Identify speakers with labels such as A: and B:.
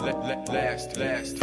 A: last, last.